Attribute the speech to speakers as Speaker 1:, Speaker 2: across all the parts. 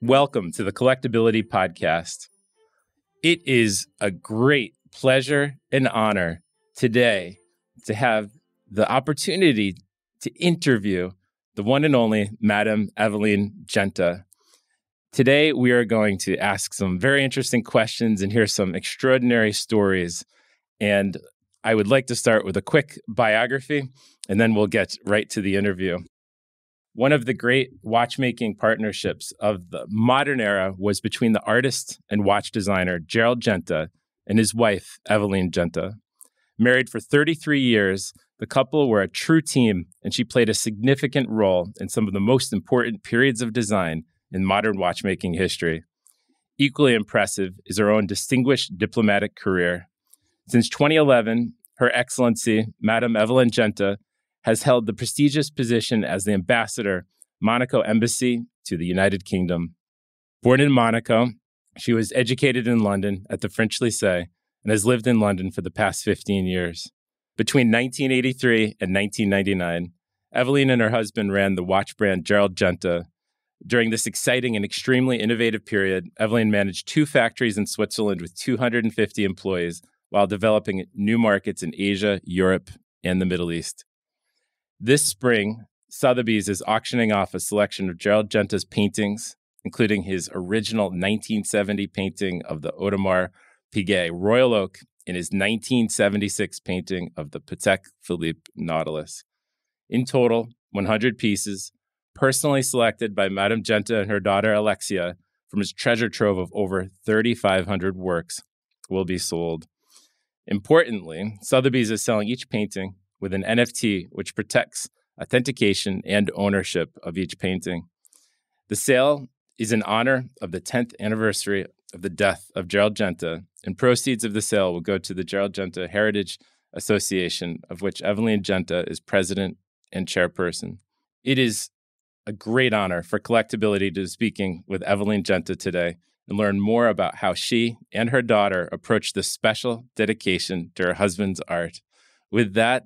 Speaker 1: Welcome to the Collectability Podcast. It is a great pleasure and honor today to have the opportunity to interview the one and only Madame Evelyne Genta. Today, we are going to ask some very interesting questions and hear some extraordinary stories. And I would like to start with a quick biography, and then we'll get right to the interview. One of the great watchmaking partnerships of the modern era was between the artist and watch designer Gerald Genta and his wife, Evelyne Genta. Married for 33 years, the couple were a true team, and she played a significant role in some of the most important periods of design in modern watchmaking history. Equally impressive is her own distinguished diplomatic career. Since 2011, Her Excellency, Madame Evelyne Genta, has held the prestigious position as the ambassador, Monaco Embassy to the United Kingdom. Born in Monaco, she was educated in London at the French Lycée and has lived in London for the past 15 years. Between 1983 and 1999, Evelyne and her husband ran the watch brand Gerald Genta. During this exciting and extremely innovative period, Evelyne managed two factories in Switzerland with 250 employees while developing new markets in Asia, Europe, and the Middle East. This spring, Sotheby's is auctioning off a selection of Gerald Genta's paintings, including his original 1970 painting of the Audemars Piguet Royal Oak and his 1976 painting of the Patek Philippe Nautilus. In total, 100 pieces, personally selected by Madame Genta and her daughter Alexia from his treasure trove of over 3,500 works, will be sold. Importantly, Sotheby's is selling each painting with an NFT which protects authentication and ownership of each painting. The sale is in honor of the 10th anniversary of the death of Gerald Genta, and proceeds of the sale will go to the Gerald Genta Heritage Association, of which Evelyne Genta is president and chairperson. It is a great honor for collectability to be speaking with Evelyne Genta today and learn more about how she and her daughter approached this special dedication to her husband's art. With that,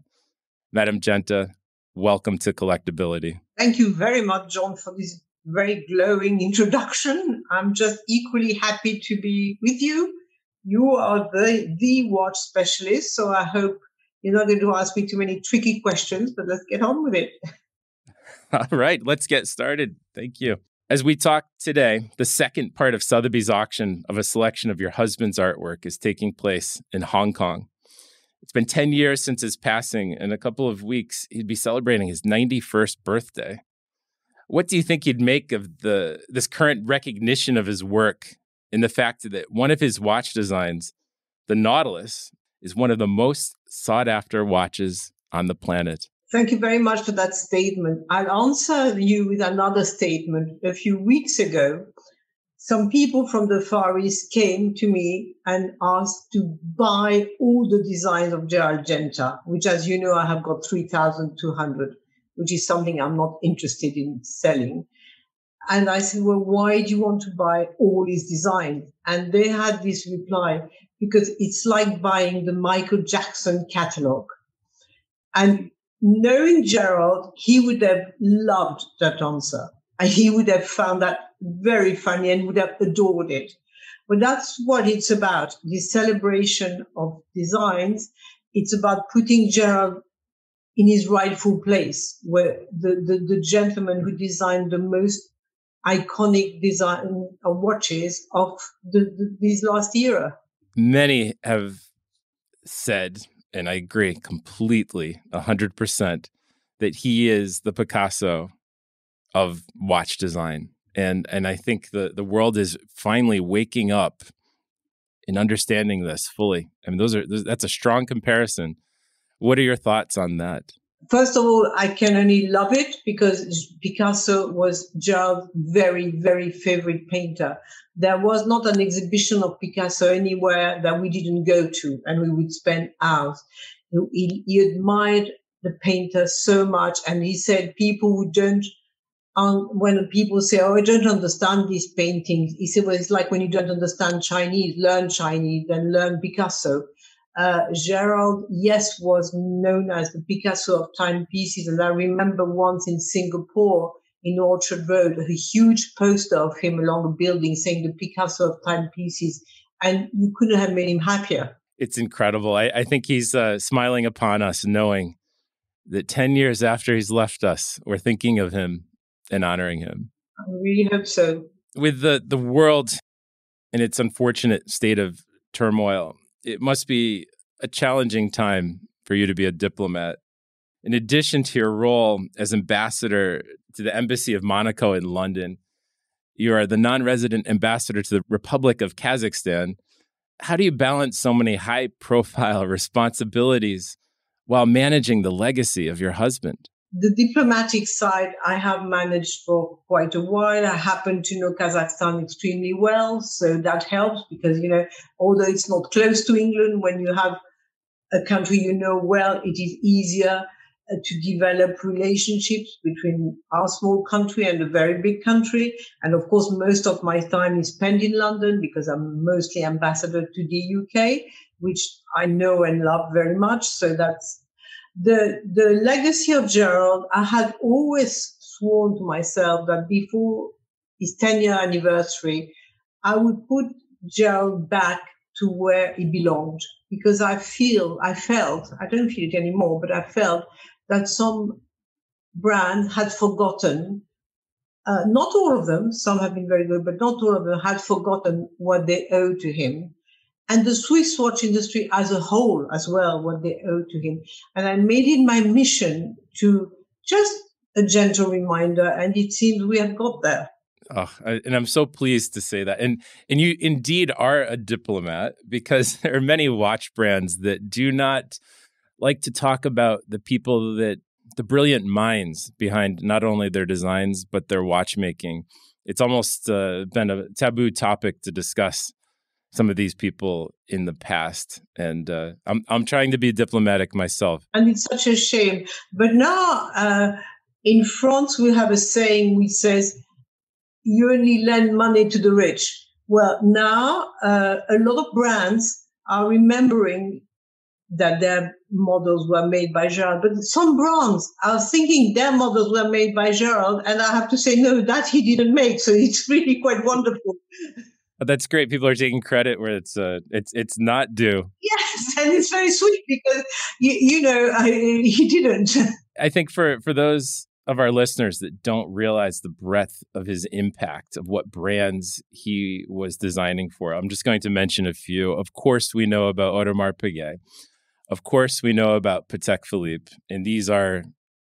Speaker 1: Madam Genta, welcome to Collectability.
Speaker 2: Thank you very much, John, for this very glowing introduction. I'm just equally happy to be with you. You are the, the watch specialist, so I hope you're not going to ask me too many tricky questions, but let's get on with it.
Speaker 1: All right, let's get started. Thank you. As we talk today, the second part of Sotheby's auction of a selection of your husband's artwork is taking place in Hong Kong. It's been 10 years since his passing. In a couple of weeks, he'd be celebrating his 91st birthday. What do you think you'd make of the this current recognition of his work and the fact that one of his watch designs, the Nautilus, is one of the most sought after watches on the planet?
Speaker 2: Thank you very much for that statement. I'll answer you with another statement. A few weeks ago, some people from the Far East came to me and asked to buy all the designs of Gerald Genta, which, as you know, I have got 3,200, which is something I'm not interested in selling. And I said, well, why do you want to buy all his designs? And they had this reply, because it's like buying the Michael Jackson catalog. And knowing Gerald, he would have loved that answer. And he would have found that very funny and would have adored it. But that's what it's about the celebration of designs. It's about putting Gerald in his rightful place, where the, the, the gentleman who designed the most iconic design of watches of the, the, this last era.
Speaker 1: Many have said, and I agree completely, 100%, that he is the Picasso of watch design and and I think the the world is finally waking up and understanding this fully. I mean, those are that's a strong comparison. What are your thoughts on that?
Speaker 2: First of all, I can only love it because Picasso was Gerald's very, very favorite painter. There was not an exhibition of Picasso anywhere that we didn't go to, and we would spend hours. He, he admired the painter so much, and he said people who don't um, when people say, "Oh, I don't understand these paintings," he said, "Well, it's like when you don't understand Chinese, learn Chinese, then learn Picasso." Uh, Gerald, yes, was known as the Picasso of timepieces. And I remember once in Singapore, in Orchard Road, a huge poster of him along a building saying the Picasso of timepieces. And you couldn't have made him happier.
Speaker 1: It's incredible. I, I think he's uh, smiling upon us, knowing that 10 years after he's left us, we're thinking of him and honoring him.
Speaker 2: I really hope so.
Speaker 1: With the, the world in its unfortunate state of turmoil, it must be a challenging time for you to be a diplomat. In addition to your role as ambassador to the Embassy of Monaco in London, you are the non resident ambassador to the Republic of Kazakhstan. How do you balance so many high profile responsibilities while managing the legacy of your husband?
Speaker 2: The diplomatic side I have managed for quite a while. I happen to know Kazakhstan extremely well, so that helps because, you know, although it's not close to England, when you have a country you know well, it is easier uh, to develop relationships between our small country and a very big country. And of course, most of my time is spent in London because I'm mostly ambassador to the UK, which I know and love very much. So that's the the legacy of Gerald, I had always sworn to myself that before his 10 year anniversary, I would put Gerald back to where he belonged because I feel, I felt, I don't feel it anymore, but I felt that some brands had forgotten, uh, not all of them, some have been very good, but not all of them had forgotten what they owe to him and the Swiss watch industry as a whole as well, what they owe to him. And I made it my mission to just a gentle reminder, and it seems we have got there.
Speaker 1: Oh, and I'm so pleased to say that. And and you indeed are a diplomat because there are many watch brands that do not like to talk about the people that the brilliant minds behind not only their designs but their watchmaking. It's almost uh, been a taboo topic to discuss some of these people in the past, and uh, I'm I'm trying to be diplomatic myself.
Speaker 2: And it's such a shame. But now uh, in France, we have a saying which says, "You only lend money to the rich." Well, now uh, a lot of brands are remembering that their models were made by Gerald, but some brands are thinking their models were made by Gerald, and I have to say, no, that he didn't make. So it's really quite wonderful.
Speaker 1: That's great. People are taking credit where it's uh, it's it's not due.
Speaker 2: Yes, and it's very sweet because you, you know I, he didn't.
Speaker 1: I think for for those of our listeners that don't realize the breadth of his impact of what brands he was designing for, I'm just going to mention a few. Of course, we know about Audemars Piguet. Of course, we know about Patek Philippe, and these are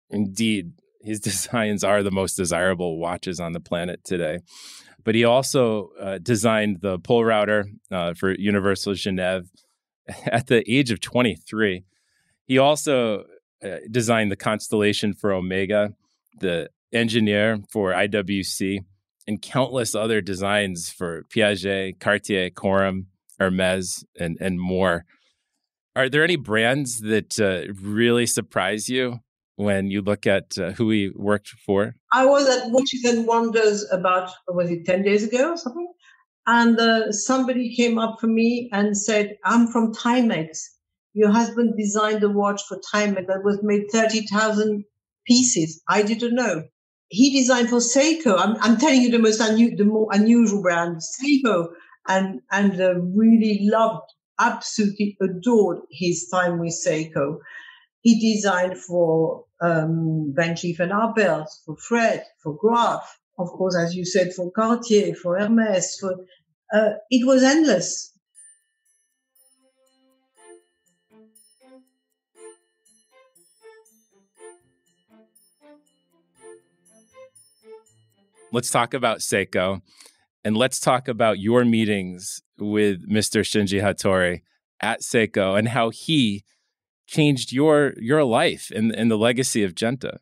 Speaker 1: indeed his designs are the most desirable watches on the planet today but he also uh, designed the Polerouter uh, for Universal Genève at the age of 23. He also uh, designed the constellation for Omega, the engineer for IWC, and countless other designs for Piaget, Cartier, Corum, Hermes, and, and more. Are there any brands that uh, really surprise you when you look at uh, who he worked for?
Speaker 2: I was at Watches and Wonders about, was it 10 days ago or something? And uh, somebody came up for me and said, I'm from Timex. Your husband designed a watch for Timex that was made 30,000 pieces. I didn't know. He designed for Seiko. I'm, I'm telling you the most unu- the more unusual brand, Seiko, and, and uh, really loved, absolutely adored his time with Seiko. He designed for um, Van Cleef and Arpels, for Fred, for Graff, of course, as you said, for Cartier, for Hermes. For uh, it was endless.
Speaker 1: Let's talk about Seiko and let's talk about your meetings with Mr. Shinji Hattori at Seiko and how he changed your your life and, and the legacy of Genta.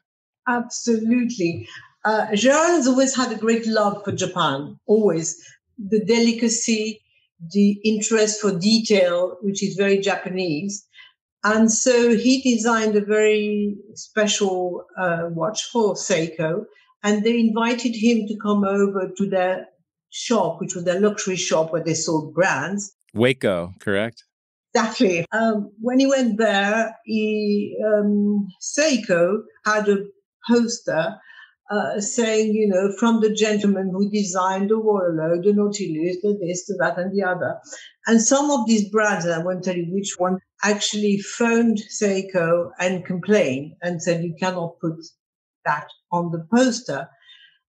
Speaker 2: Absolutely. Uh, has always had a great love for Japan, always. The delicacy, the interest for detail, which is very Japanese. And so he designed a very special uh, watch for Seiko, and they invited him to come over to their shop, which was their luxury shop where they sold brands.
Speaker 1: Wako, correct?
Speaker 2: Exactly. Um, when he went there, he, um, Seiko had a poster uh, saying, you know, from the gentleman who designed the Waterloo, the Nautilus, the this, the that, and the other. And some of these brands, and I won't tell you which one, actually phoned Seiko and complained and said, you cannot put that on the poster.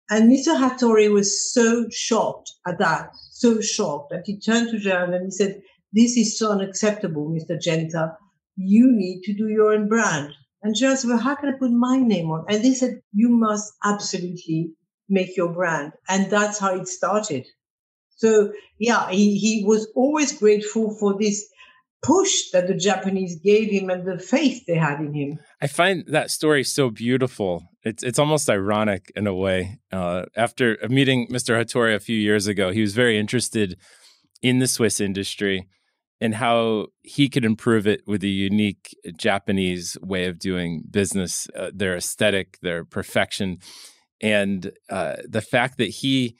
Speaker 2: And Mr. Hattori was so shocked at that, so shocked that he turned to Gerald and he said, this is so unacceptable, Mr. Genta. You need to do your own brand. And Gerald said, well, how can I put my name on? And they said, you must absolutely make your brand. And that's how it started. So yeah, he, he was always grateful for this push that the Japanese gave him and the faith they had in him.
Speaker 1: I find that story so beautiful. It's it's almost ironic in a way. Uh, after meeting Mr. Hattori a few years ago, he was very interested in the Swiss industry and how he could improve it with a unique Japanese way of doing business, uh, their aesthetic, their perfection, and uh, the fact that he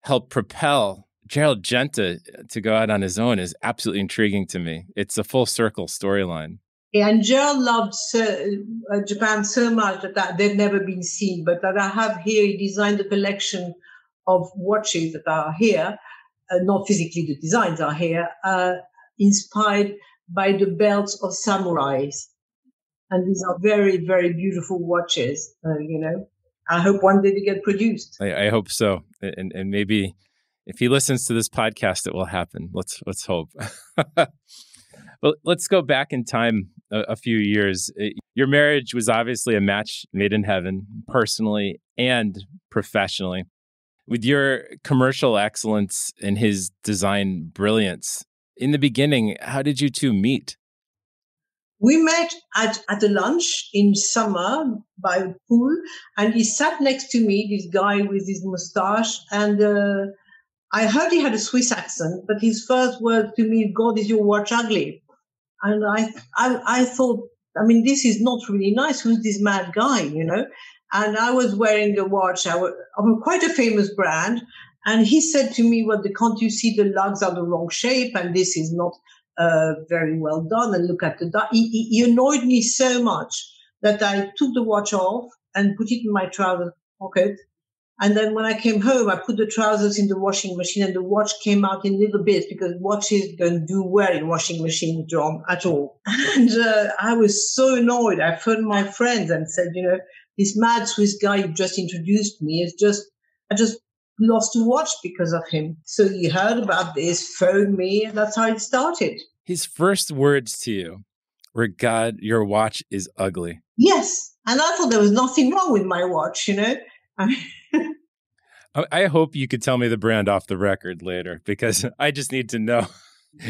Speaker 1: helped propel Gerald Genta to go out on his own is absolutely intriguing to me. It's a full circle storyline.
Speaker 2: And Gerald loved so, uh, Japan so much that, that they've never been seen, but that I have here, he designed a collection of watches that are here, uh, not physically the designs are here, uh, inspired by the belts of samurais. And these are very, very beautiful watches, uh, you know. I hope one day they get produced.
Speaker 1: I, I hope so. And, and maybe if he listens to this podcast, it will happen. Let's, let's hope. well, let's go back in time a, a few years. Your marriage was obviously a match made in heaven, personally and professionally. With your commercial excellence and his design brilliance, in the beginning, how did you two meet?
Speaker 2: We met at, at a lunch in summer by a pool, and he sat next to me, this guy with his mustache, and uh, I heard he had a Swiss accent, but his first word to me, God, is your watch ugly? And I, I, I thought, I mean, this is not really nice. Who's this mad guy, you know? And I was wearing a watch of quite a famous brand. And he said to me, well, can't you see the lugs are the wrong shape and this is not uh, very well done. And look at the, he, he annoyed me so much that I took the watch off and put it in my trouser pocket. And then when I came home, I put the trousers in the washing machine and the watch came out in little bits because watches don't do well in washing machine, John, at all. And uh, I was so annoyed. I phoned my friends and said, you know, this mad Swiss guy you just introduced me is just, I just lost a watch because of him. So he heard about this, phoned me, and that's how it started.
Speaker 1: His first words to you were, God, your watch is ugly.
Speaker 2: Yes. And I thought there was nothing wrong with my watch, you know?
Speaker 1: I hope you could tell me the brand off the record later because I just need to know.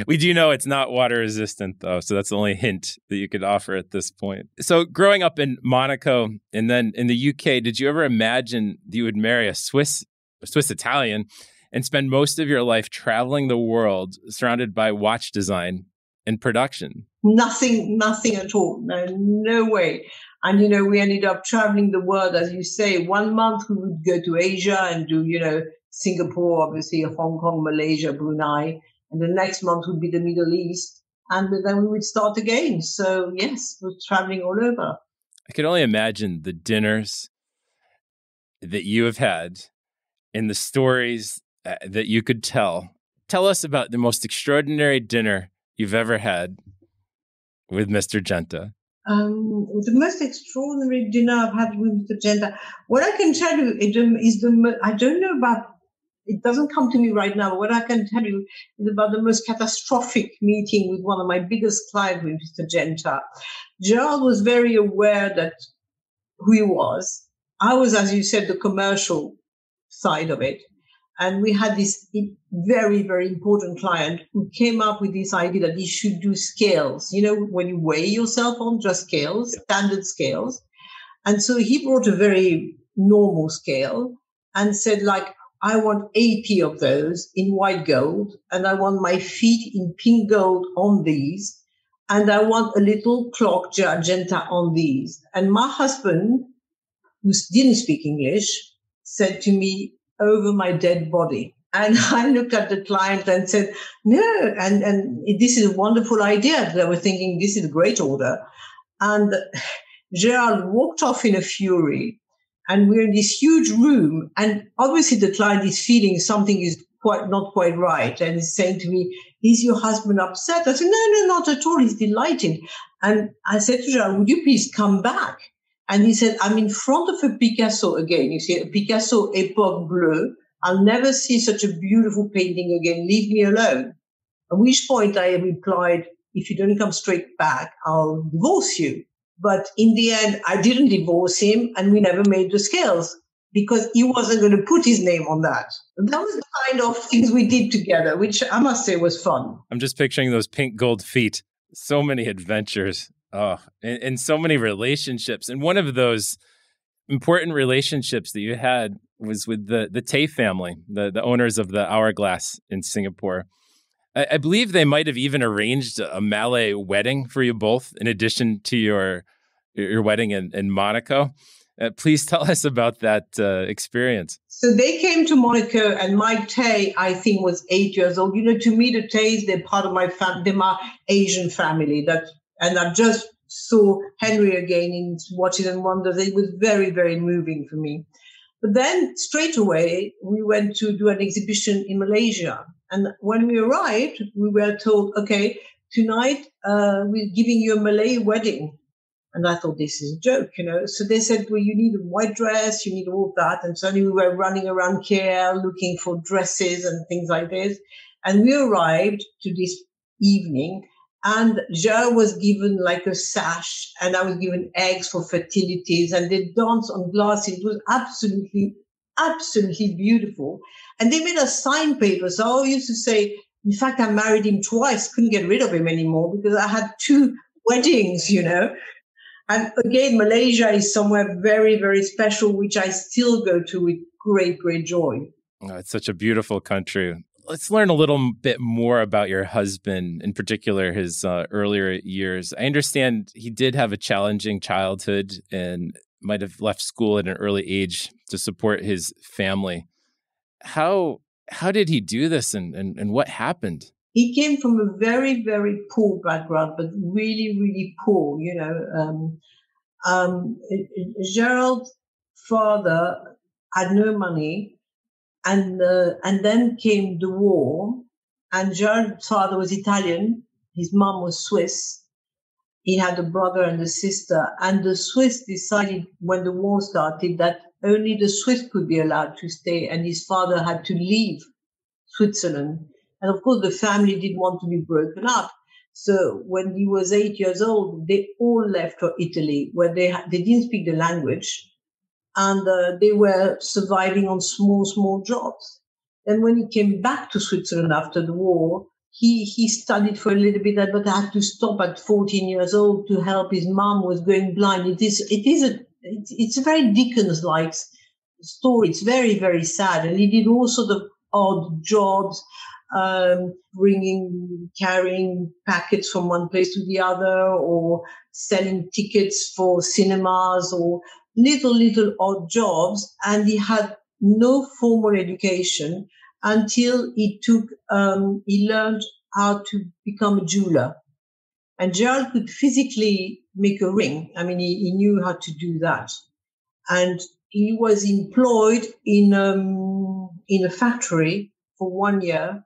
Speaker 1: We do know it's not water resistant though, so that's the only hint that you could offer at this point. So, growing up in Monaco and then in the UK, did you ever imagine that you would marry a Swiss Swiss Italian and spend most of your life traveling the world surrounded by watch design and production?
Speaker 2: Nothing, nothing at all. No, no way. And, you know, we ended up traveling the world, as you say. One month we would go to Asia and do, you know, Singapore, obviously, Hong Kong, Malaysia, Brunei. And the next month would be the Middle East. And then we would start again. So, yes, we're traveling all over.
Speaker 1: I can only imagine the dinners that you have had in the stories uh, that you could tell. Tell us about the most extraordinary dinner you've ever had with Mr. Genta.
Speaker 2: Um, the most extraordinary dinner I've had with Mr. Genta. What I can tell you is the I don't know about. It doesn't come to me right now. What I can tell you is about the most catastrophic meeting with one of my biggest clients, with Mr. Genta. Gerald was very aware that who he was. I was, as you said, the commercial side of it. And we had this very, very important client who came up with this idea that he should do scales. You know, when you weigh yourself on just scales, standard scales. And so he brought a very normal scale and said, like, I want 80 of those in white gold, and I want my feet in pink gold on these, and I want a little clock Genta on these. And my husband, who didn't speak English, said to me, over my dead body. And I looked at the client and said, no, and, and this is a wonderful idea. They were thinking, this is a great order. And Gerald walked off in a fury. And we're in this huge room. And obviously the client is feeling something is quite not quite right. And he's saying to me, is your husband upset? I said, no, no, not at all. He's delighted. And I said to Gerald, would you please come back? And he said, I'm in front of a Picasso again. You see, a Picasso Époque Bleue. I'll never see such a beautiful painting again. Leave me alone. At which point I replied, if you don't come straight back, I'll divorce you. But in the end, I didn't divorce him and we never made the scales because he wasn't going to put his name on that. That was the kind of things we did together, which I must say was fun.
Speaker 1: I'm just picturing those pink gold feet. So many adventures. Oh, and, and so many relationships. And one of those important relationships that you had was with the the Tay family, the the owners of the Hourglass in Singapore. I, I believe they might have even arranged a Malay wedding for you both, in addition to your your wedding in, in Monaco. Uh, please tell us about that uh, experience.
Speaker 2: So they came to Monaco, and Mike Tay, I think, was eight years old. You know, to me, the Tays, they're part of my family, they're my Asian family. That, and I just saw Henry again in Watches and Wonders. It was very, very moving for me. But then straight away, we went to do an exhibition in Malaysia. And when we arrived, we were told, okay, tonight uh, we're giving you a Malay wedding. And I thought this is a joke, you know. So they said, well, you need a white dress, you need all that. And suddenly we were running around KL looking for dresses and things like this. And we arrived to this evening and Ja was given like a sash and I was given eggs for fertilities and they danced on glass. It was absolutely, absolutely beautiful. And they made us sign papers. So I used to say, in fact, I married him twice, couldn't get rid of him anymore because I had two weddings, you know. And again, Malaysia is somewhere very, very special, which I still go to with great, great joy.
Speaker 1: Oh, it's such a beautiful country let's learn a little bit more about your husband, in particular his uh, earlier years. I understand he did have a challenging childhood and might have left school at an early age to support his family. How how did he do this, and and, and what happened?
Speaker 2: He came from a very very poor background, but really really poor. You know, um, um, Gerald's father had no money and uh, and then came the war. And Gerald's father was Italian. His mom was Swiss. He had a brother and a sister. And the Swiss decided when the war started that only the Swiss could be allowed to stay, and his father had to leave Switzerland. And of course, the family didn't want to be broken up. So when he was eight years old, they all left for Italy, where they they didn't speak the language and uh, they were surviving on small, small jobs. And when he came back to Switzerland after the war, he, he studied for a little bit, but had to stop at 14 years old to help his mom was going blind. It is, it is a, it's a very Dickens-like story. It's very, very sad. And he did all sort of odd jobs, um, bringing, carrying packets from one place to the other or selling tickets for cinemas or little, little odd jobs, and he had no formal education until he took, um, he learned how to become a jeweler. And Gerald could physically make a ring. I mean, he, he knew how to do that. And he was employed in, um, in a factory for one year.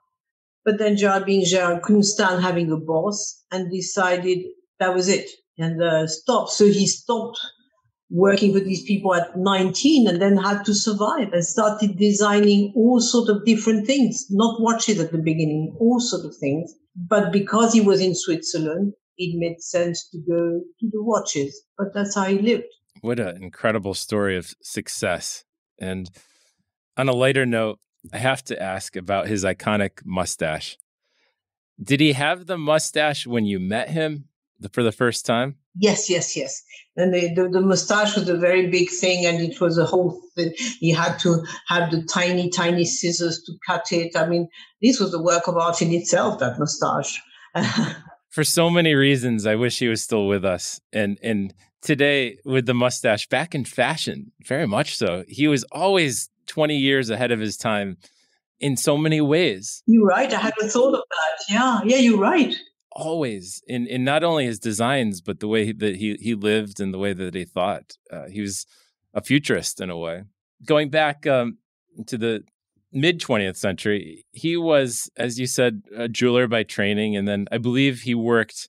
Speaker 2: But then Gerald, being Gerald, couldn't stand having a boss and decided that was it and uh, stopped. So he stopped working with these people at 19 and then had to survive and started designing all sort of different things, not watches at the beginning, all sort of things. But because he was in Switzerland, it made sense to go to the watches. But that's how he lived.
Speaker 1: What an incredible story of success. And on a lighter note, I have to ask about his iconic mustache. Did he have the mustache when you met him for the first time?
Speaker 2: Yes, yes, yes. And the, the, the, mustache was a very big thing, and it was a whole thing. He had to have the tiny, tiny scissors to cut it. I mean, this was a work of art in itself, that mustache.
Speaker 1: For so many reasons, I wish he was still with us. And and today, with the mustache back in fashion, very much so. He was always 20 years ahead of his time. in so many ways.
Speaker 2: You're right. I hadn't thought of that. Yeah, yeah, you're right.
Speaker 1: Always in in not only his designs, but the way that he he lived and the way that he thought. Uh, he was a futurist in a way. Going back um, to the mid 20th century, he was, as you said, a jeweler by training, and then I believe he worked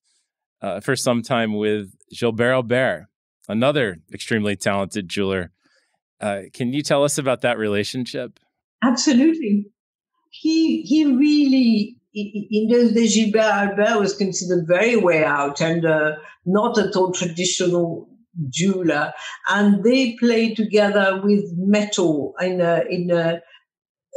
Speaker 1: uh, for some time with Gilbert Albert, another extremely talented jeweler. Uh, can you tell us about that relationship?
Speaker 2: Absolutely he he really in those days Gilbert Albert was considered very way out and uh, not at all traditional jeweler, and they played together with metal in a, in a,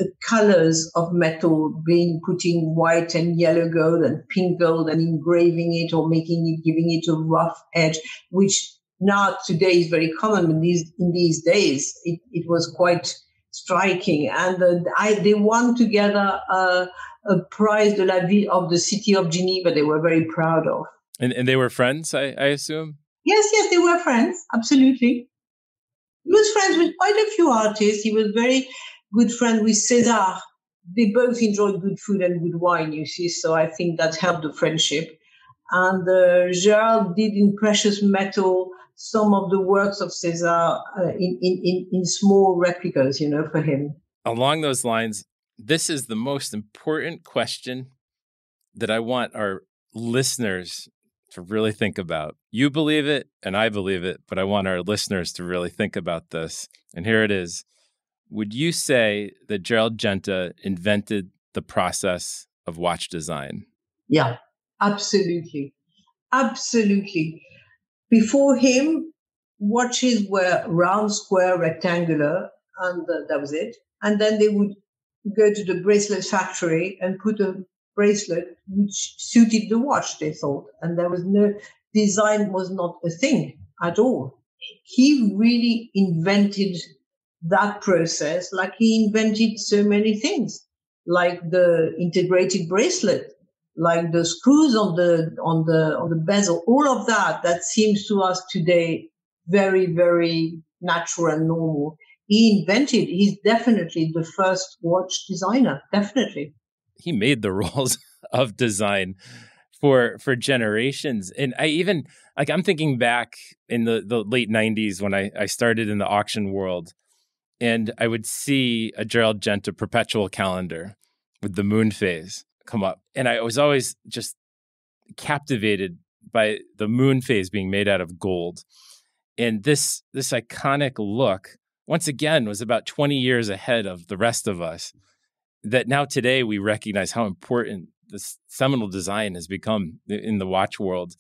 Speaker 2: a colors of metal, being putting white and yellow gold and pink gold and engraving it or making it, giving it a rough edge, which now today is very common. In these in these days, it, it was quite striking. And uh, I, they won together uh, a prize de la ville of the city of Geneva. They were very proud of.
Speaker 1: And, and they were friends, I, I assume.
Speaker 2: Yes, yes, they were friends. Absolutely. He was friends with quite a few artists. He was very good friend with César. They both enjoyed good food and good wine, you see. So I think that helped the friendship. And uh, Gerald did in precious metal some of the works of César uh, in, in, in small replicas, you know, for him.
Speaker 1: Along those lines, this is the most important question that I want our listeners to really think about. You believe it and I believe it, but I want our listeners to really think about this. And here it is. Would you say that Gerald Genta invented the process of watch design?
Speaker 2: Yeah, absolutely. Absolutely. Before him, watches were round, square, rectangular, and that was it. And then they would go to the bracelet factory and put a bracelet which suited the watch, they thought. And there was no design was not a thing at all. He really invented that process like he invented so many things, like the integrated bracelet like the screws on the on the on the bezel, all of that that seems to us today very very natural and normal. He invented. He's definitely the first watch designer. Definitely,
Speaker 1: he made the rules of design for for generations. And I even like I'm thinking back in the the late '90s when I I started in the auction world, and I would see a Gerald Genta perpetual calendar with the moon phase come up. And I was always just captivated by the moon phase being made out of gold. And this this iconic look, once again, was about 20 years ahead of the rest of us. That now today we recognize how important this seminal design has become in the watch world.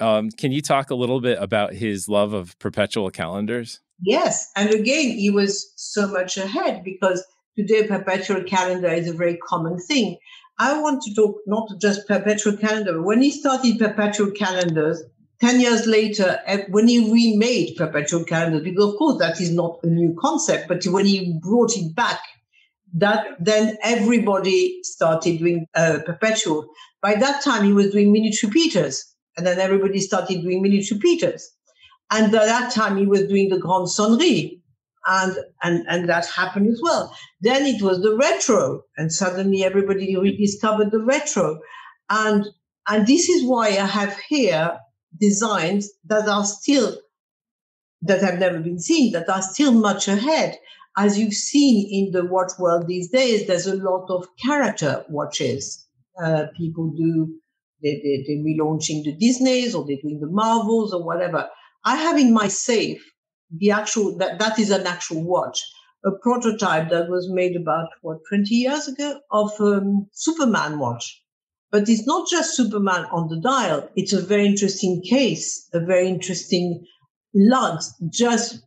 Speaker 1: Um, can you talk a little bit about his love of perpetual calendars?
Speaker 2: Yes. And again, he was so much ahead because today perpetual calendar is a very common thing. I want to talk not just perpetual calendar. When he started perpetual calendars, 10 years later, eh, when he remade perpetual calendars, because of course that is not a new concept, but when he brought it back, that then everybody started doing uh, perpetual. By that time, he was doing minute repeaters, and then everybody started doing minute repeaters. And at that time, he was doing the Grande Sonnerie, and and and that happened as well. Then it was the retro, and suddenly everybody rediscovered the retro, and and this is why I have here designs that are still that have never been seen, that are still much ahead. As you've seen in the watch world these days, there's a lot of character watches. Uh, people do they, they, they're relaunching the Disneys or they're doing the Marvels or whatever. I have in my safe the actual that that is an actual watch a prototype that was made about what 20 years ago of um, superman watch but it's not just superman on the dial. It's a very interesting case a very interesting lugs just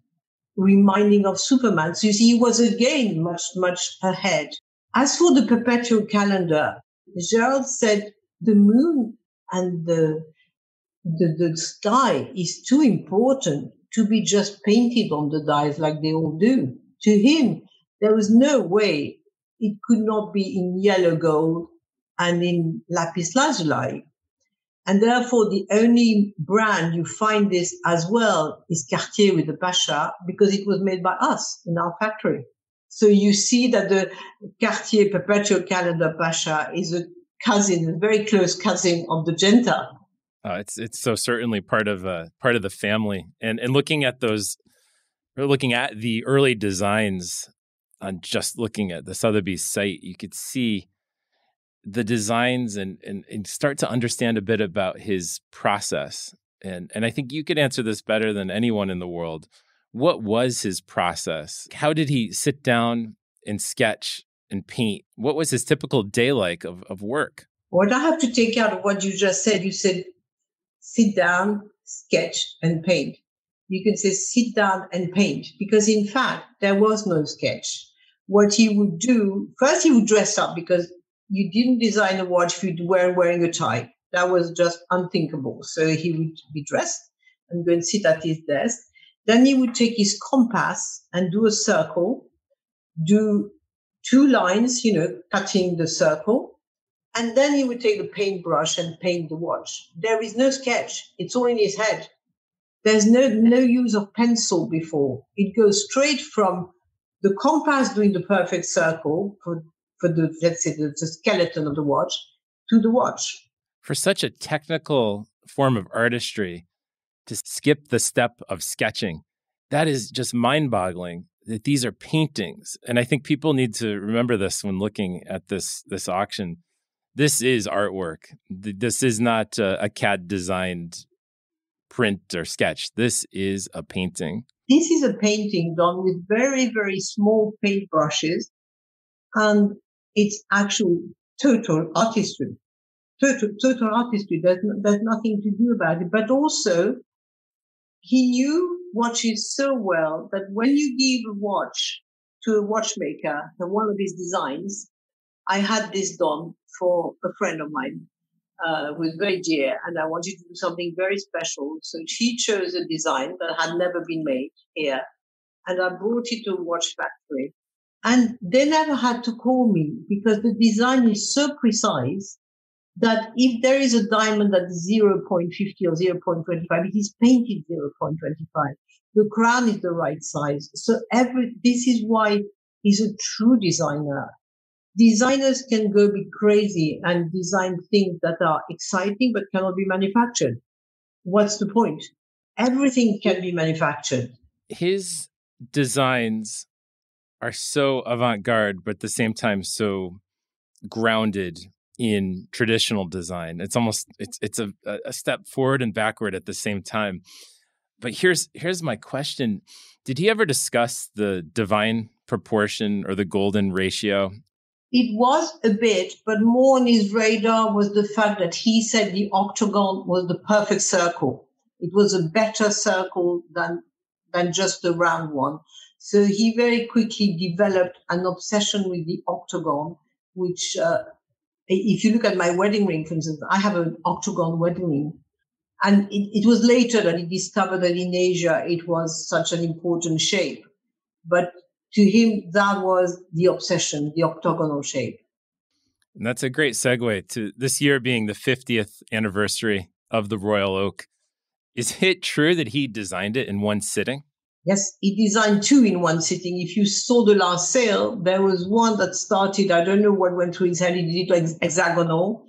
Speaker 2: reminding of superman. So you see he was again much much ahead. As for the perpetual calendar gerald said the moon and the the, the sky is too important to be just painted on the dies like they all do. To him, there was no way it could not be in yellow gold and in lapis lazuli. And therefore, the only brand you find this as well is Cartier with the Pasha because it was made by us in our factory. So you see that the Cartier Perpetual Calendar Pasha is a cousin, a very close cousin of the Genta.
Speaker 1: Uh, it's it's so certainly part of uh, part of the family, and and looking at those, looking at the early designs, on just looking at the Sotheby's site, you could see the designs and, and and start to understand a bit about his process. And and I think you could answer this better than anyone in the world. What was his process? How did he sit down and sketch and paint? What was his typical day like of, of work?
Speaker 2: What I have to take out of what you just said, you said sit down, sketch, and paint. You can say sit down and paint because in fact, there was no sketch. What he would do, first he would dress up because you didn't design a watch if you weren't wearing a tie. That was just unthinkable. So he would be dressed and go and sit at his desk. Then he would take his compass and do a circle, do two lines, you know, cutting the circle, and then he would take the paintbrush and paint the watch. There is no sketch. It's all in his head. There's no, no use of pencil before. It goes straight from the compass doing the perfect circle for, for the, let's say, the, the skeleton of the watch to the watch.
Speaker 1: For such a technical form of artistry, to skip the step of sketching, that is just mind boggling that these are paintings. And I think people need to remember this when looking at this, this auction this is artwork. This is not a, a CAD designed print or sketch. This is a painting.
Speaker 2: This is a painting done with very, very small paint brushes. And it's actual total artistry. Total, total artistry. There's, there's nothing to do about it. But also, he knew watches so well that when you give a watch to a watchmaker, one of his designs, I had this done for a friend of mine uh, who was very dear, and I wanted to do something very special. So she chose a design that had never been made here, and I brought it to a watch factory. And they never had to call me because the design is so precise that if there is a diamond that is 0.50 or 0.25, it is painted 0.25. The crown is the right size. So every, this is why he's a true designer designers can go be crazy and design things that are exciting but cannot be manufactured. What's the point? Everything can be manufactured.
Speaker 1: His designs are so avant garde, but at the same time so grounded in traditional design. It's almost it's it's a, a step forward and backward at the same time. But here's here's my question. Did he ever discuss the divine proportion or the golden ratio
Speaker 2: it was a bit, but more on his radar was the fact that he said the octagon was the perfect circle. It was a better circle than than just the round one. So he very quickly developed an obsession with the octagon, which, uh, if you look at my wedding ring, for instance, I have an octagon wedding ring. And it, it was later that he discovered that in Asia it was such an important shape. But to him, that was the obsession, the octagonal shape.
Speaker 1: And that's a great segue to this year being the 50th anniversary of the Royal Oak. Is it true that he designed it in one sitting?
Speaker 2: Yes, he designed two in one sitting. If you saw the last sale, there was one that started, I don't know what went through his head, he did it hexagonal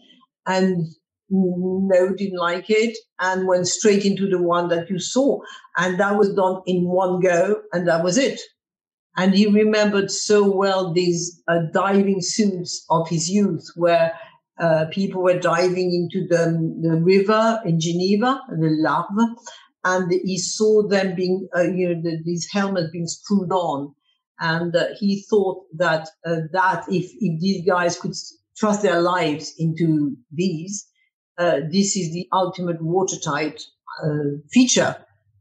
Speaker 2: and no, didn't like it and went straight into the one that you saw. And that was done in one go and that was it. And he remembered so well these uh, diving suits of his youth, where uh, people were diving into the, the river in Geneva, the L'Arve, and he saw them being, uh, you know, the, these helmets being screwed on. And uh, he thought that uh, that if, if these guys could trust their lives into these, uh, this is the ultimate watertight feature.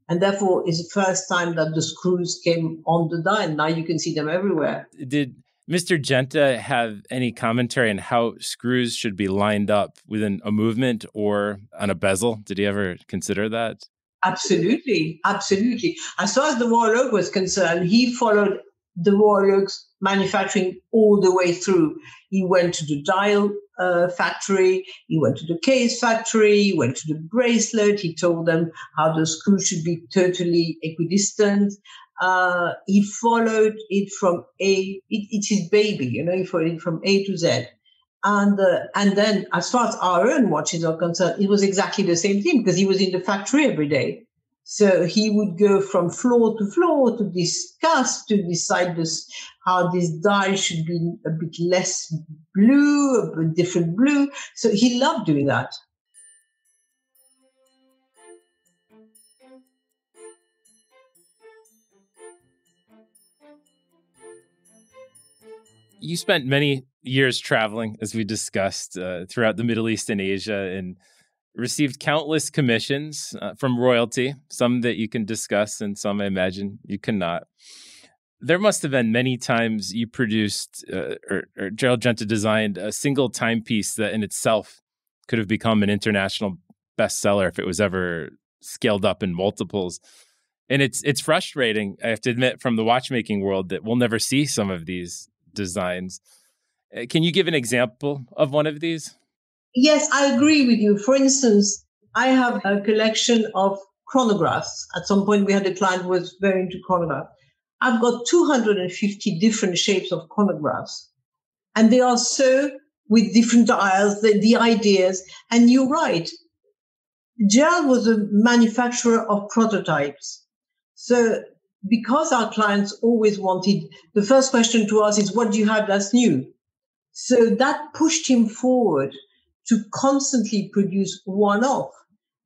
Speaker 2: And therefore it's the first time that the screws came on the die now you can see them everywhere.
Speaker 1: Did mr genta have any commentary on how screws should be lined up within a movement or on a bezel did he ever consider that
Speaker 2: absolutely absolutely as far as the oak was concerned he followed the oak's manufacturing all the way through he went to the dial uh, factory. He went to the case factory. He went to the bracelet. He told them how the screw should be totally equidistant. Uh, he followed it from A, it, it's his baby, you know, he followed it from A to Z. And, uh, and then as far as our own watches are concerned, it was exactly the same thing because he was in the factory every day. So he would go from floor to floor to discuss, to decide this, how this dye should be a bit less blue, a different blue. So he loved doing that.
Speaker 1: You spent many years traveling, as we discussed, uh, throughout the Middle East and Asia, and received countless commissions uh, from royalty, some that you can discuss and some I imagine you cannot. There must have been many times you produced uh, or, or Gerald Genta designed a single timepiece that in itself could have become an international bestseller if it was ever scaled up in multiples. And it's it's frustrating, I have to admit, from the watchmaking world that we'll never see some of these designs. Uh, can you give an example of one of these?
Speaker 2: Yes, I agree with you. For instance, I have a collection of chronographs. At some point, we had a client who was very into chronographs. I've got 250 different shapes of chronographs, and they are so with different dials, the, the ideas. And you're right. Gerald was a manufacturer of prototypes. So because our clients always wanted, the first question to us is, what do you have that's new? So that pushed him forward to constantly produce one off.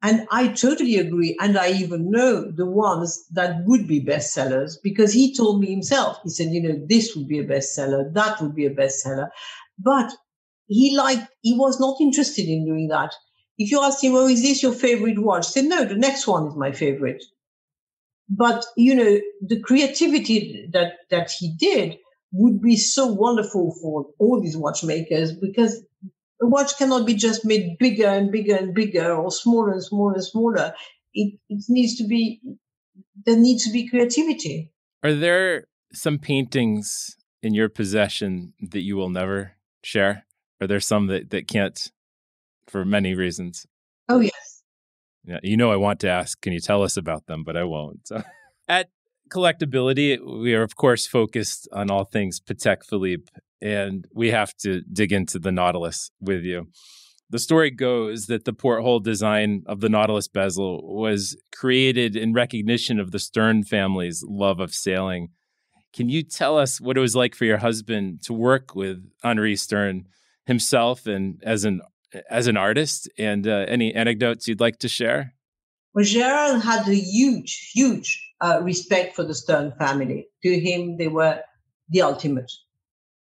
Speaker 2: And I totally agree. And I even know the ones that would be bestsellers because he told me himself, he said, you know, this would be a bestseller, that would be a bestseller. But he liked, he was not interested in doing that. If you asked him, oh, is this your favorite watch? He said, no, the next one is my favorite. But, you know, the creativity that, that he did would be so wonderful for all these watchmakers because a watch cannot be just made bigger and bigger and bigger or smaller and smaller and smaller. It, it needs to be, there needs to be creativity.
Speaker 1: Are there some paintings in your possession that you will never share? Are there some that, that can't for many reasons?
Speaker 2: Oh, yes.
Speaker 1: You know, I want to ask, can you tell us about them? But I won't. At collectability, we are, of course, focused on all things Patek Philippe and we have to dig into the Nautilus with you. The story goes that the porthole design of the Nautilus bezel was created in recognition of the Stern family's love of sailing. Can you tell us what it was like for your husband to work with Henri Stern himself and as an as an artist? And uh, any anecdotes you'd like to share?
Speaker 2: Well, Gerald had a huge, huge uh, respect for the Stern family. To him, they were the ultimate.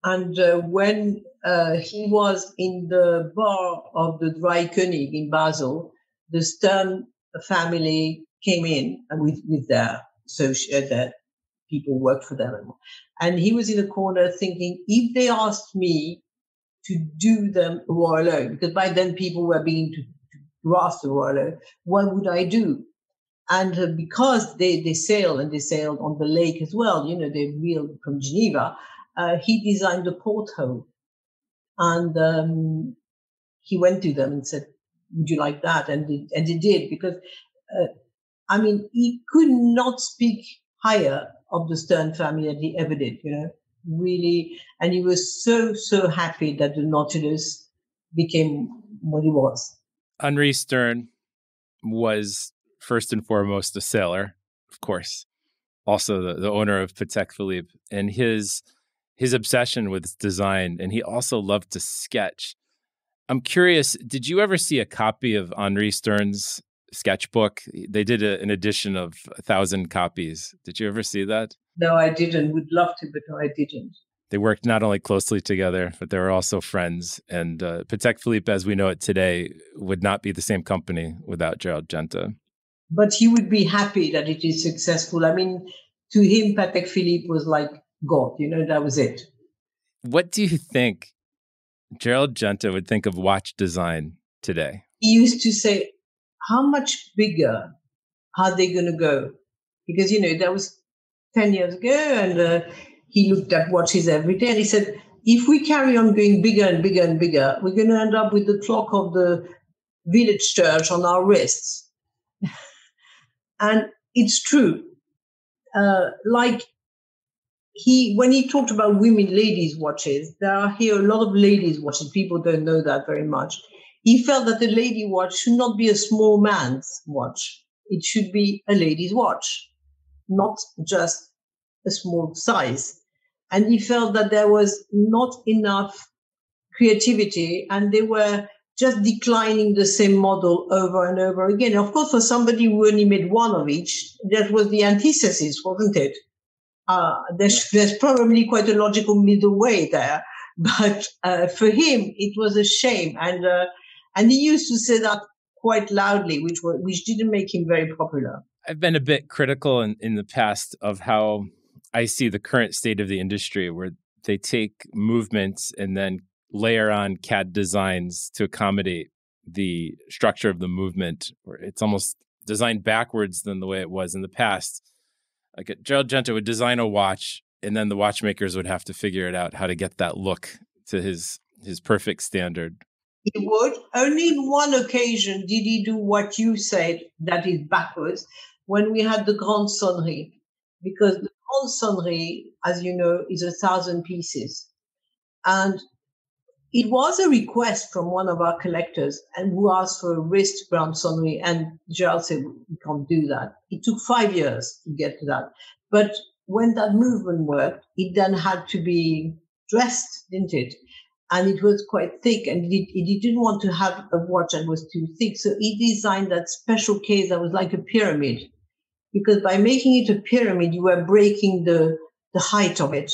Speaker 2: And uh, when uh, he was in the bar of the Dreikönig in Basel, the Stern family came in with, with their associate, their people worked for them. And he was in a corner thinking, if they asked me to do them Royal Oak, because by then people were beginning to, to grasp the what would I do? And uh, because they, they sail and they sailed on the lake as well, you know, they reeled from Geneva, uh, he designed a porthole. And um, he went to them and said, Would you like that? And, they, and he did, because, uh, I mean, he could not speak higher of the Stern family than he ever did, you know, really. And he was so, so happy that the Nautilus became what he was.
Speaker 1: Henri Stern was first and foremost a sailor, of course, also the, the owner of Patek Philippe. And his his obsession with design, and he also loved to sketch. I'm curious, did you ever see a copy of Henri Stern's sketchbook? They did a, an edition of a thousand copies. Did you ever see that?
Speaker 2: No, I didn't. Would love to, but no, I didn't.
Speaker 1: They worked not only closely together, but they were also friends. And uh, Patek Philippe, as we know it today, would not be the same company without Gerald Genta.
Speaker 2: But he would be happy that it is successful. I mean, to him, Patek Philippe was like God. You know, that was it.
Speaker 1: What do you think Gerald Genta would think of watch design today?
Speaker 2: He used to say, How much bigger are they going to go? Because, you know, that was 10 years ago, and uh, he looked at watches every day and he said, If we carry on going bigger and bigger and bigger, we're going to end up with the clock of the village church on our wrists. and it's true uh, like he when he talked about women ladies watches, there are here a lot of ladies watches. People don't know that very much. He felt that the lady watch should not be a small man's watch. It should be a lady's watch, not just a small size. And he felt that there was not enough creativity and they were just declining the same model over and over again. Of course, for somebody who only made one of each, that was the antithesis, wasn't it? Uh, there's, there's probably quite a logical middle way there. But uh, for him, it was a shame. And, uh, and he used to say that quite loudly, which, which didn't make him very popular.
Speaker 1: I've been a bit critical in, in the past of how I see the current state of the industry where they take movements and then layer on CAD designs to accommodate the structure of the movement. It's almost designed backwards than the way it was in the past. Like Gerald Genta would design a watch, and then the watchmakers would have to figure it out how to get that look to his his perfect standard.
Speaker 2: He would. Only in one occasion did he do what you said, that is backwards, when we had the Grande Sonnerie. Because the Grande Sonnerie, as you know, is a thousand pieces. And it was a request from one of our collectors and who asked for a wrist Grande Sonnerie and Gerald said we can't do that. It took five years to get to that. But when that movement worked, it then had to be dressed, didn't it? And it was quite thick and he, didn't want to have a watch that was too thick. So he designed that special case that was like a pyramid because by making it a pyramid, you were breaking the, the height of it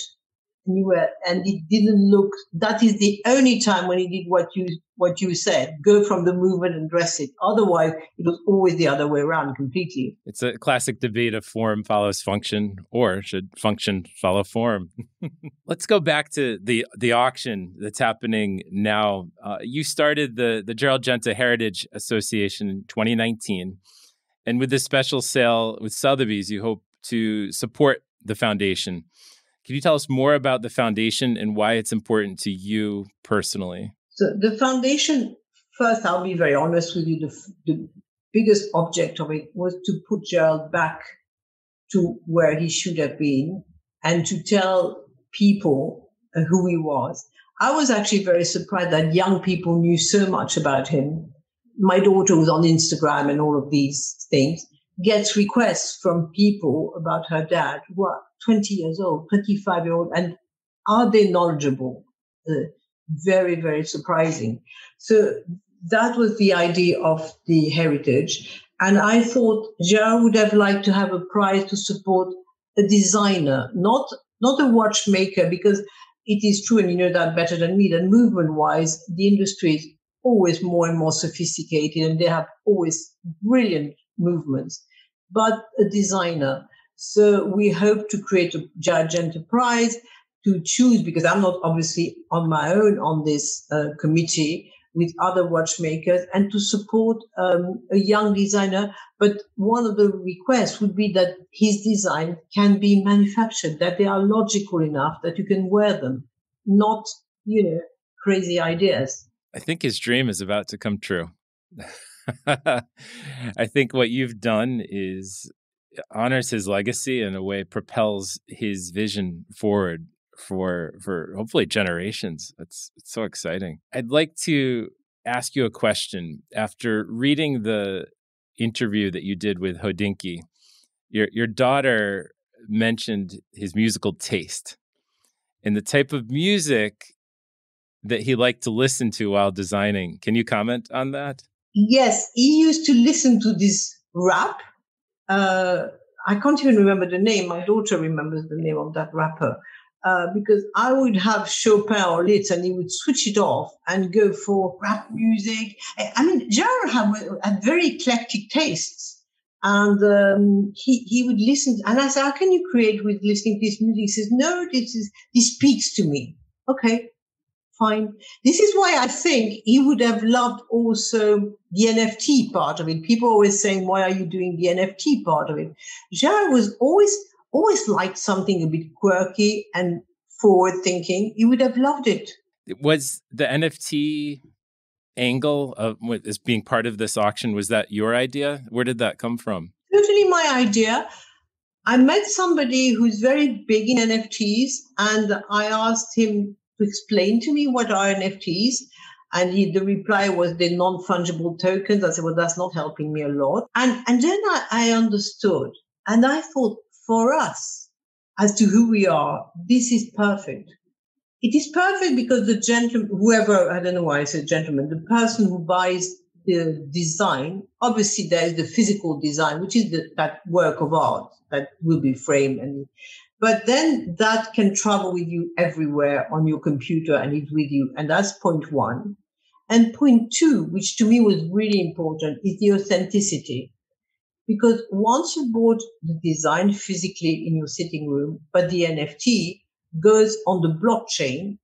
Speaker 2: and you were, and it didn't look, that is the only time when he did what you, what you said, go from the movement and dress it. Otherwise, it was always the other way around completely.
Speaker 1: It's a classic debate of form follows function or should function follow form. Let's go back to the, the auction that's happening now. Uh, you started the, the Gerald Genta Heritage Association in 2019. And with this special sale with Sotheby's, you hope to support the foundation. Can you tell us more about the foundation and why it's important to you personally?
Speaker 2: So, the foundation, first, I'll be very honest with you, the, the biggest object of it was to put Gerald back to where he should have been and to tell people uh, who he was. I was actually very surprised that young people knew so much about him. My daughter was on Instagram and all of these things, gets requests from people about her dad who are 20 years old, 25 year old, and are they knowledgeable? Uh, very, very surprising. So that was the idea of the heritage. And I thought Gerard would have liked to have a prize to support a designer, not, not a watchmaker, because it is true, and you know that better than me, that movement wise, the industry is always more and more sophisticated and they have always brilliant movements, but a designer. So we hope to create a judge enterprise to choose, because I'm not obviously on my own on this uh, committee with other watchmakers and to support um, a young designer. But one of the requests would be that his design can be manufactured, that they are logical enough that you can wear them, not, you know, crazy ideas.
Speaker 1: I think his dream is about to come true. I think what you've done is uh, honors his legacy in a way propels his vision forward for for hopefully generations. It's it's so exciting. I'd like to ask you a question after reading the interview that you did with Hodinkee. Your your daughter mentioned his musical taste and the type of music that he liked to listen to while designing. Can you comment on that?
Speaker 2: Yes, he used to listen to this rap uh, I can't even remember the name. My daughter remembers the name of that rapper. Uh, because I would have Chopin or Liszt and he would switch it off and go for rap music. I mean, Gerard had, had very eclectic tastes. And um, he, he would listen. And I said, how can you create with listening to this music? He says, no, this, is, this speaks to me. Okay, fine. This is why I think he would have loved also the NFT part of it. People always saying, why are you doing the NFT part of it? Gerard was always, always liked something a bit quirky and forward thinking. He would have loved it.
Speaker 1: Was the NFT angle of as being part of this auction, was that your idea? Where did that come from?
Speaker 2: Totally my idea. I met somebody who's very big in NFTs, and I asked him to explain to me what are NFTs. And he, the reply was the non-fungible tokens. I said, well, that's not helping me a lot. And, and then I, I understood. And I thought, for us, as to who we are, this is perfect. It is perfect because the gentleman, whoever, I don't know why I said gentleman, the person who buys the design, obviously there is the physical design, which is the, that work of art that will be framed and but then that can travel with you everywhere on your computer and it's with you. And that's point one. And point two, which to me was really important, is the authenticity. Because once you bought the design physically in your sitting room, but the NFT goes on the blockchain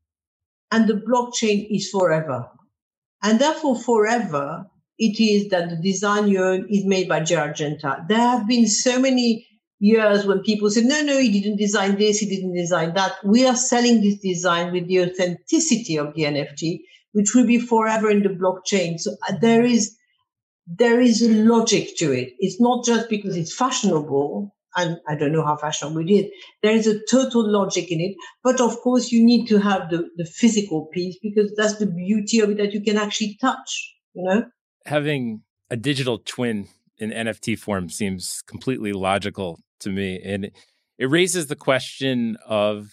Speaker 2: and the blockchain is forever. And therefore forever, it is that the design is made by Gerald Genta. There have been so many years when people say, no, no, he didn't design this, he didn't design that. We are selling this design with the authenticity of the NFT, which will be forever in the blockchain. So uh, there is, there is a logic to it. It's not just because it's fashionable. And I don't know how fashionable it is. There is a total logic in it. But of course, you need to have the, the physical piece because that's the beauty of it that you can actually touch, you know?
Speaker 1: Having a digital twin in NFT form seems completely logical to me. And it raises the question of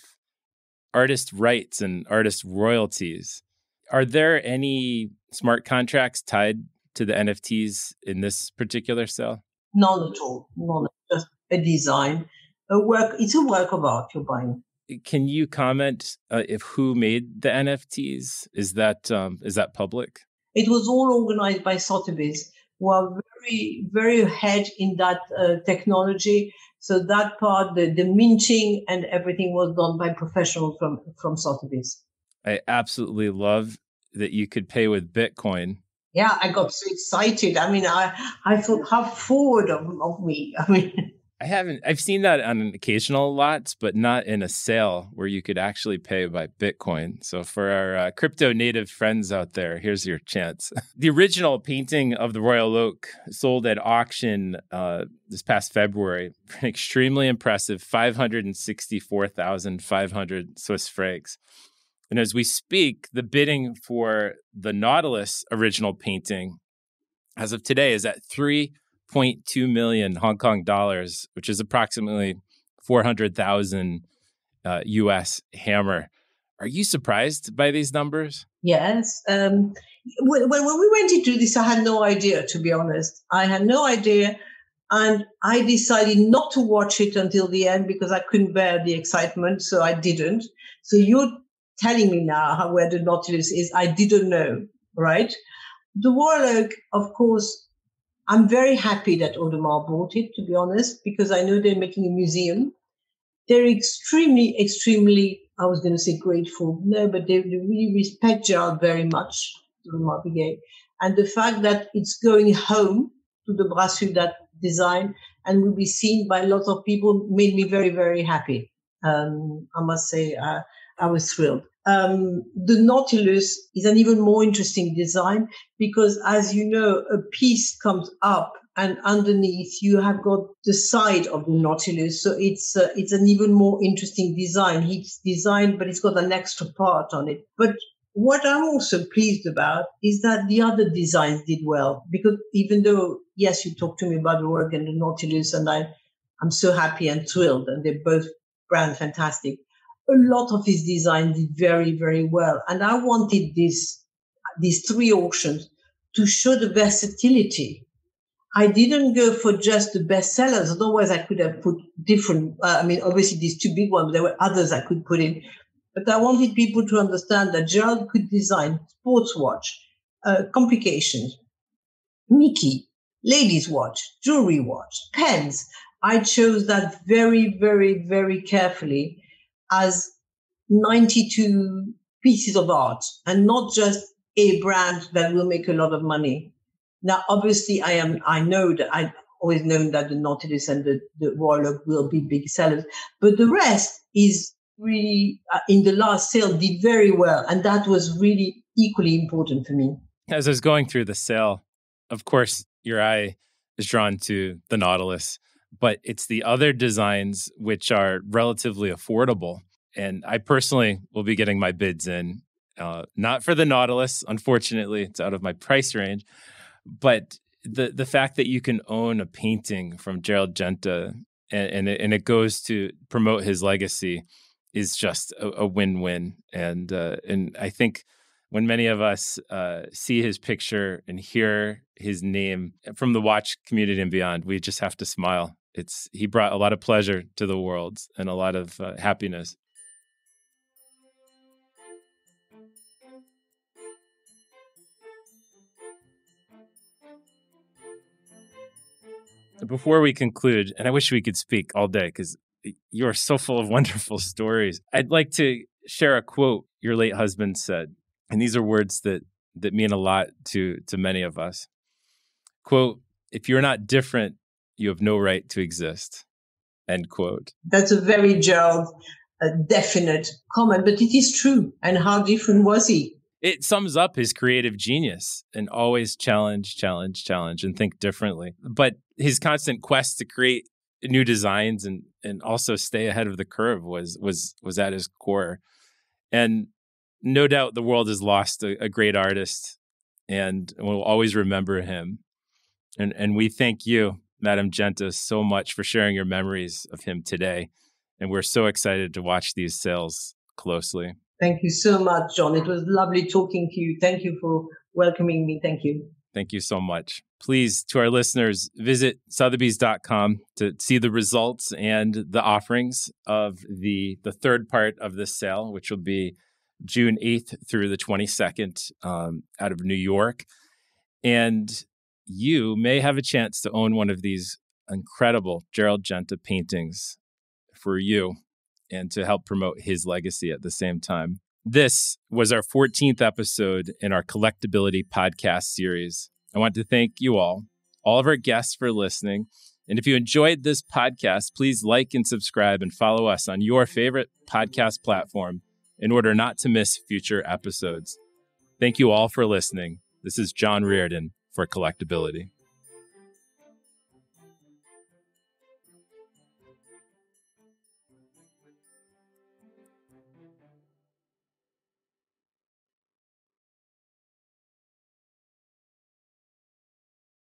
Speaker 1: artist rights and artist royalties. Are there any smart contracts tied to the NFTs in this particular sale?
Speaker 2: None at all. None. Just a design, a work. It's a work of art you're buying.
Speaker 1: Can you comment uh, if who made the NFTs? Is that um, is that public?
Speaker 2: It was all organized by Sotheby's, who are very very ahead in that uh, technology. So that part, the, the minting and everything was done by professionals from, from Sotheby's.
Speaker 1: I absolutely love that you could pay with Bitcoin.
Speaker 2: Yeah, I got so excited. I mean, I, I thought, how forward of, of me. I mean,
Speaker 1: I haven't. I've seen that on an occasional lots, but not in a sale where you could actually pay by Bitcoin. So for our uh, crypto native friends out there, here's your chance. the original painting of the Royal Oak sold at auction uh, this past February for an extremely impressive 564,500 Swiss francs. And as we speak, the bidding for the Nautilus original painting, as of today, is at three 0.2 million Hong Kong dollars, which is approximately 400,000 uh, US hammer. Are you surprised by these numbers?
Speaker 2: Yes. Um, when, when we went into this, I had no idea, to be honest. I had no idea. And I decided not to watch it until the end because I couldn't bear the excitement. So I didn't. So you're telling me now how, where the Nautilus is. I didn't know, right? The Oak, of course, I'm very happy that Audemars bought it, to be honest, because I know they're making a museum. They're extremely, extremely, I was going to say grateful. No, but they, they really respect Gerald very much, Audemars Piguet. And the fact that it's going home to the Brassus, that design, and will be seen by lots of people made me very, very happy. Um, I must say, uh, I was thrilled. Um, the Nautilus is an even more interesting design because, as you know, a piece comes up and underneath you have got the side of the Nautilus. So it's uh, it's an even more interesting design. It's designed, but it's got an extra part on it. But what I'm also pleased about is that the other designs did well because even though yes, you talked to me about the work and the Nautilus, and I I'm so happy and thrilled, and they're both brand fantastic a lot of his design did very, very well. And I wanted this, these three auctions to show the versatility. I didn't go for just the best sellers. Otherwise, I could have put different, uh, I mean, obviously these two big ones, there were others I could put in. But I wanted people to understand that Gerald could design sports watch, uh, complications, Mickey, ladies watch, jewelry watch, pens. I chose that very, very, very carefully as 92 pieces of art and not just a brand that will make a lot of money. Now, obviously, I am, I know that I've always known that the Nautilus and the, the Royal Oak will be big sellers, but the rest is really uh, in the last sale did very well. And that was really equally important for me.
Speaker 1: As I was going through the sale, of course, your eye is drawn to the Nautilus. But it's the other designs which are relatively affordable. And I personally will be getting my bids in, uh, not for the Nautilus, unfortunately, it's out of my price range, but the the fact that you can own a painting from Gerald Genta and and it, and it goes to promote his legacy is just a, a win win. And uh, and I think when many of us uh, see his picture and hear his name from the watch community and beyond, we just have to smile. It's he brought a lot of pleasure to the world and a lot of uh, happiness. Before we conclude, and I wish we could speak all day because you are so full of wonderful stories. I'd like to share a quote your late husband said and these are words that that mean a lot to to many of us. Quote if you're not different you have no right to exist end quote.
Speaker 2: That's a very Gerald a definite comment but it is true and how different was he?
Speaker 1: It sums up his creative genius and always challenge challenge challenge and think differently. But his constant quest to create new designs and and also stay ahead of the curve was was was at his core. And no doubt the world has lost a, a great artist and we'll always remember him. And, and we thank you, Madam Genta, so much for sharing your memories of him today. And we're so excited to watch these sales closely.
Speaker 2: Thank you so much, John. It was lovely talking to you. Thank you for welcoming me. Thank you.
Speaker 1: Thank you so much. Please, to our listeners, visit Sotheby's.com to see the results and the offerings of the, the third part of this sale, which will be June 8th through the 22nd um, out of New York. And you may have a chance to own one of these incredible Gerald Genta paintings for you and to help promote his legacy at the same time. This was our 14th episode in our collectability podcast series. I want to thank you all, all of our guests for listening. And if you enjoyed this podcast, please like and subscribe and follow us on your favorite podcast platform in order not to miss future episodes. Thank you all for listening. This is John Reardon for Collectability.